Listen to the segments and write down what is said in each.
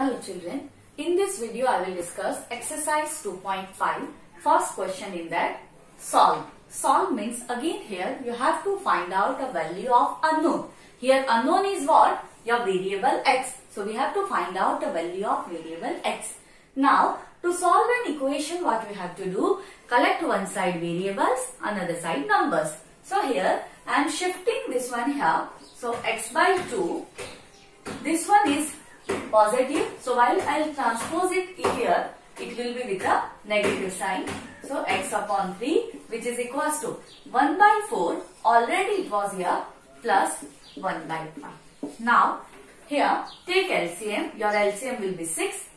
Hello children, in this video I will discuss exercise 2.5 first question in that solve. Solve means again here you have to find out a value of unknown. Here unknown is what? Your variable x. So we have to find out the value of variable x. Now to solve an equation what we have to do? Collect one side variables, another side numbers. So here I am shifting this one here. So x by 2. This one is positive. So while I will transpose it here, it will be with a negative sign. So x upon 3 which is equals to 1 by 4 already it was here plus 1 by 5. Now here take LCM. Your LCM will be 6.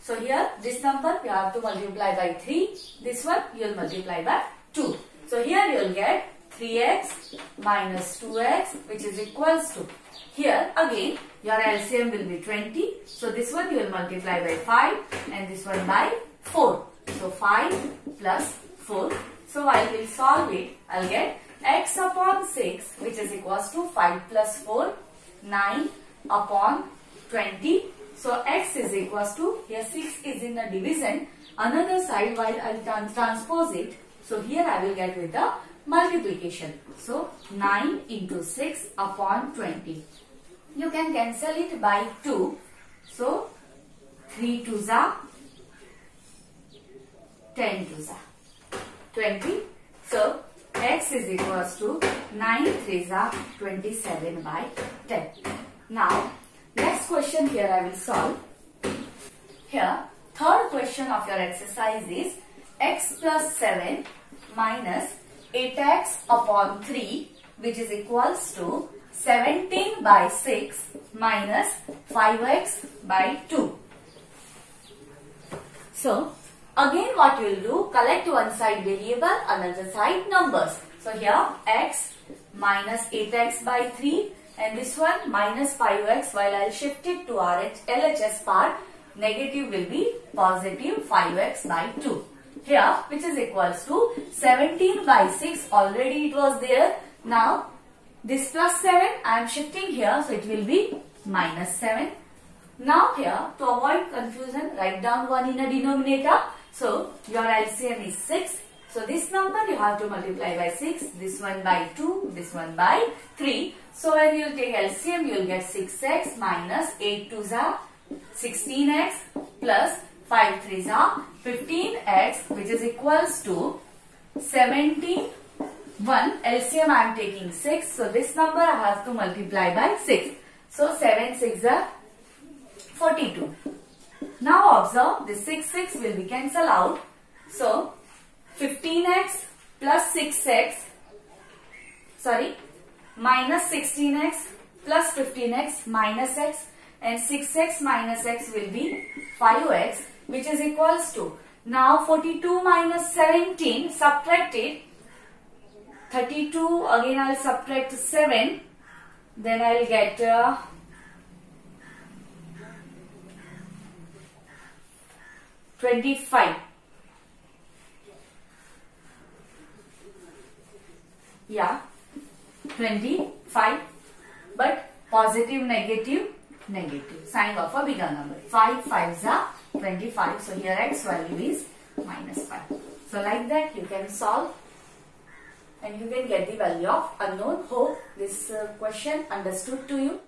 So here this number you have to multiply by 3. This one you will multiply by 2. So here you will get 3x minus 2x which is equals to here again your LCM will be 20. So this one you will multiply by 5 and this one by 4. So 5 plus 4. So I will solve it. I'll get x upon 6 which is equals to 5 plus 4 9 upon 20. So x is equals to here 6 is in the division. Another side while I will trans transpose it. So here I will get with the multiplication. So 9 into 6 upon 20. You can cancel it by 2. So 3 to the 10 to the 20. So x is equals to 9 3 the 27 by 10. Now next question here I will solve. Here third question of your exercise is x plus 7 minus 8x upon 3 which is equals to 17 by 6 minus 5x by 2. So, again what you will do, collect one side variable, another side numbers. So, here x minus 8x by 3 and this one minus 5x while I will shift it to RH, LHS part, negative will be positive 5x by 2. Here, which is equals to 17 by 6, already it was there. Now, this plus 7 I am shifting here so it will be minus 7. Now here to avoid confusion write down 1 in a denominator. So your LCM is 6. So this number you have to multiply by 6, this one by 2, this one by 3. So when you take LCM you will get 6x minus 8 to the 16x plus 5 3 are 15x which is equals to 17 1 LCM I am taking 6. So this number I have to multiply by 6. So 7 6 are 42. Now observe this 6 6 will be cancelled out. So 15x plus 6x sorry minus 16x plus 15x minus x and 6x minus x will be 5x which is equals to now 42 minus 17 subtract it 32 again I'll subtract 7 then I'll get uh, Twenty-five. Yeah, twenty-five. But positive, negative, negative. Sign of a bigger number. Five fives are twenty-five. So here x value is minus five. So like that you can solve and you can get the value of unknown. Hope this uh, question understood to you.